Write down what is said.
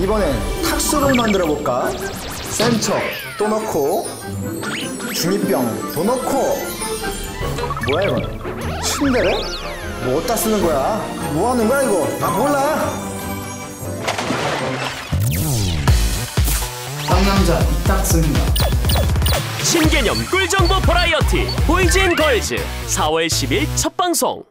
이번엔 탁수를 만들어 볼까? 센척 또 넣고 중2병 또 넣고 뭐야 이건? 침대래? 뭐 어디다 쓰는 거야? 뭐 하는 거야 이거? 나 몰라 상남자 이딱 씁니다. 신개념 꿀정보 버라이어티 Boys and Girls 4월 10일 첫 방송